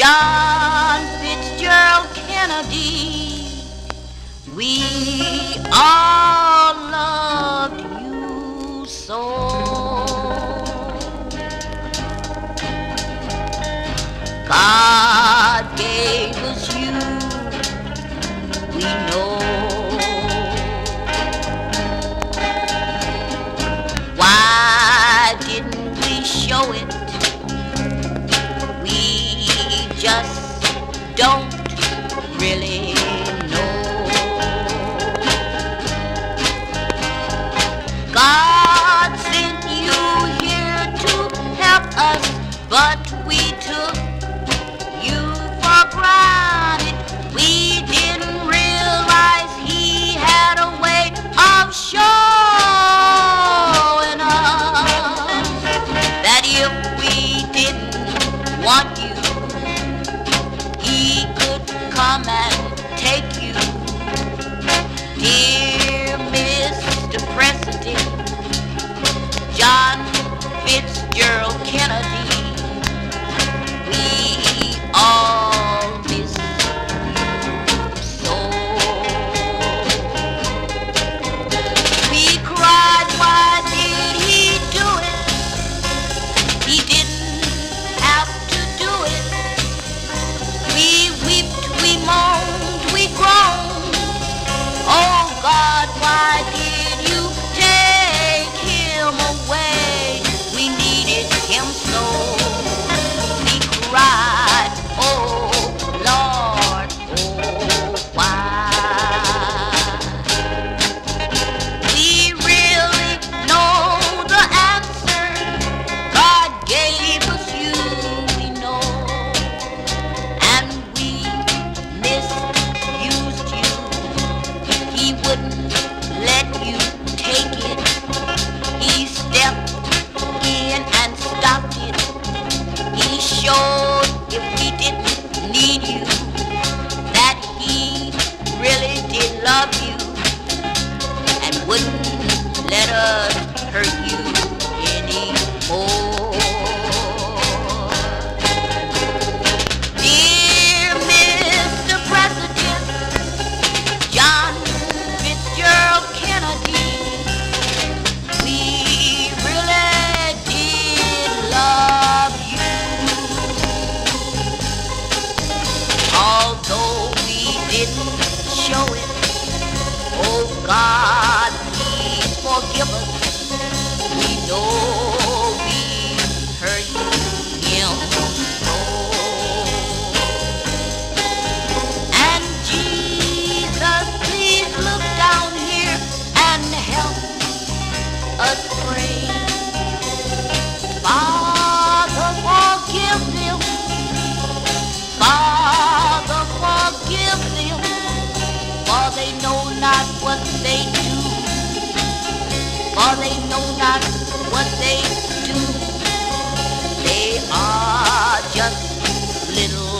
John Fitzgerald Kennedy, we all loved you so. God gave us you, we know. really know. God sent you here to help us, but wouldn't let you take it. He stepped in and stopped it. He showed if he didn't need you that he really did love you and wouldn't let us hurt you anymore. for they know not what they do. They are just little